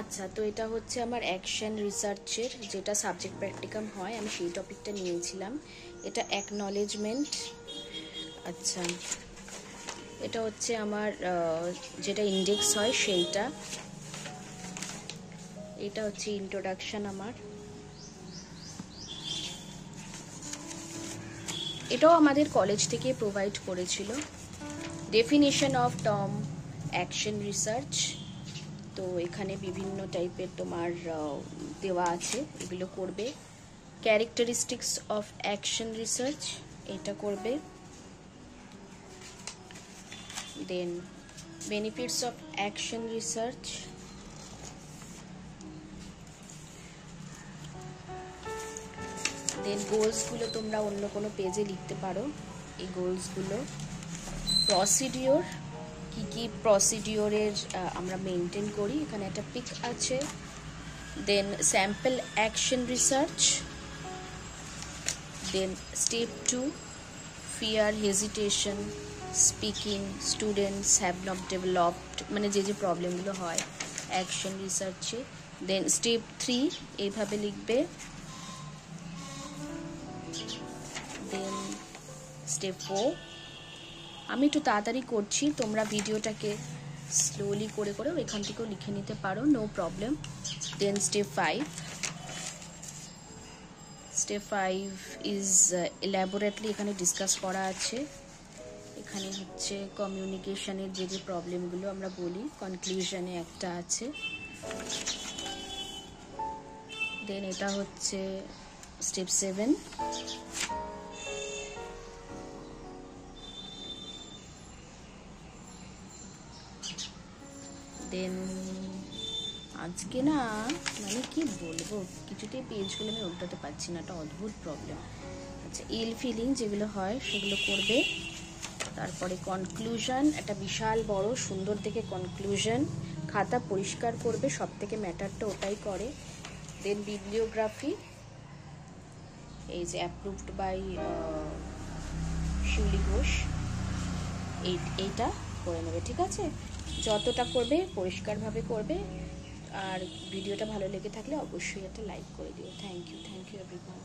আচ্ছা তো এটা হচ্ছে আমার অ্যাকশন রিসার্চের যেটা সাবজেক্ট প্র্যাকটিকাম হয়, আমি সেই টপিকটা নিয়েছিলাম। এটা অ্যাকনলেজমেন্ট আচ্ছা। এটা হচ্ছে আমার যেটা ইন্ডেক্স হয় সেইটা। এটা হচ্ছে ইন্ট্রোডাকশন আমার। এটাও আমাদের কলেজ থেকে প্রোভাইড করেছিল। Definition of Tom action research তো এখানে বিভিন্ন টাইপের তোমার দেওয়া আছে। এগুলো করবে। ক্যারেক্টারিস্টিক্স অফ অ্যাকশন রিসার্চ এটা করবে। Then benefits of action research then গোলসগুলো তোমরা অন্য কোনো পেজে লিখতে পারো। এই গোলসগুলো প্রসিডিওর কি কি প্রসিডিওরের আমরা মেনটেন করি। এখানে একটা পিক আছে। Then sample action research then step two fear hesitation speaking students have not developed মানে যে যে প্রবলেমগুলো হয় অ্যাকশন রিসার্চে দেন স্টেপ থ্রি এইভাবে লিখবে। দেন স্টেপ ফোর আমি একটু তাড়াতাড়ি করছি, তোমরা ভিডিওটাকে স্লোলি করে করে এখান থেকেও লিখে নিতে পারো no problem then step five step five is elaborately এখানে ডিসকাস করা আছে। এখানে হচ্ছে কমিউনিকেশনের যে যে প্রবলেমগুলো আমরা বলি কনক্লুশনে একটা আছে। দেন এটা হচ্ছে স্টেপ সেভেন দেন। আজকে না মানে কি বলব, কিছুতেই পেজগুলো আমি উল্টাতে পারছি না, একটা অদ্ভুত প্রবলেম আচ্ছা ইল ফিলিং যেগুলো হয়, সেগুলো করবে। তারপরে কনক্লুশন একটা বিশাল বড়, সুন্দর দেখে কনক্লুশন খাতা পরিষ্কার করবে সব থেকে ম্যাটারটা ওটাই করে। দেন বিবলিওগ্রাফি এই যে অ্যাপ্রুভড বাই শিউলি ঘোষ। এই, এইটা। করে নেবে, ঠিক আছে? যতটা করবে পরিষ্কারভাবে করবে। আর ভিডিওটা ভালো লেগে থাকলে অবশ্যই একটা লাইক করে দিও। Thank you thank you everyone